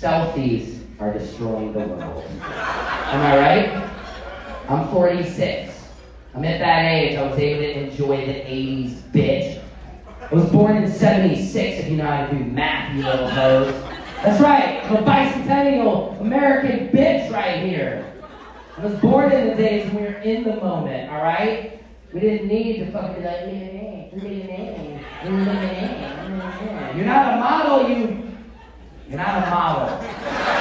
selfies are destroying the world. Am I right? I'm 46. I'm at that age, I was able to enjoy the 80s bitch. I was born in 76, if you know how to do math, you little hoes. That's right, I'm a bicentennial American bitch right here. I was born in the days when we were in the moment, alright? We didn't need to fucking be like, you're not a model, you. You're not a model.